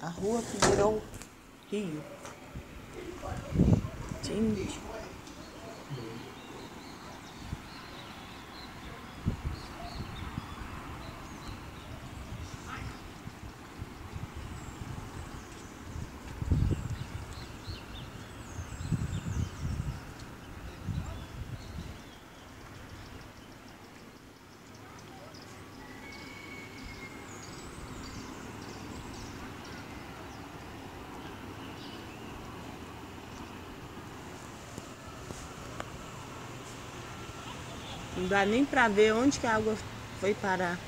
A rua que virou rio. Gente. Não dá nem pra ver onde que a água foi parar.